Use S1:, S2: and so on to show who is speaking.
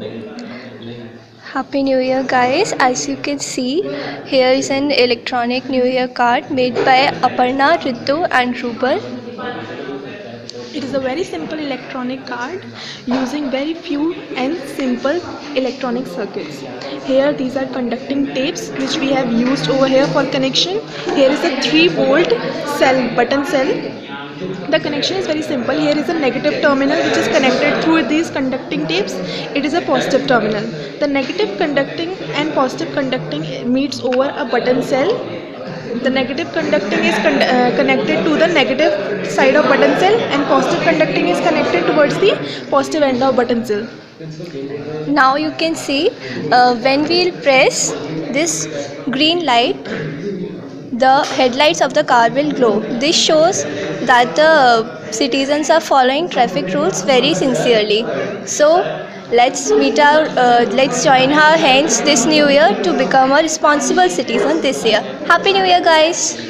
S1: Happy New Year, guys. As you can see, here is an electronic New Year card made by Aparna, Ritu, and Rubal.
S2: It is a very simple electronic card using very few and simple electronic circuits. Here these are conducting tapes which we have used over here for connection. Here is a 3 volt cell button cell. The connection is very simple. Here is a negative terminal which is connected through these conducting tapes. It is a positive terminal. The negative conducting and positive conducting meets over a button cell the negative conducting is con- uh, connected to the negative side of button cell and positive conducting is connected towards the positive end of button cell
S1: Now you can see uh, when we'll press this green light, the headlights of the car will glow. This shows that the citizens are following traffic rules very sincerely. So let's meet our, uh, let's join our hands this new year to become a responsible citizen this year. Happy New Year, guys!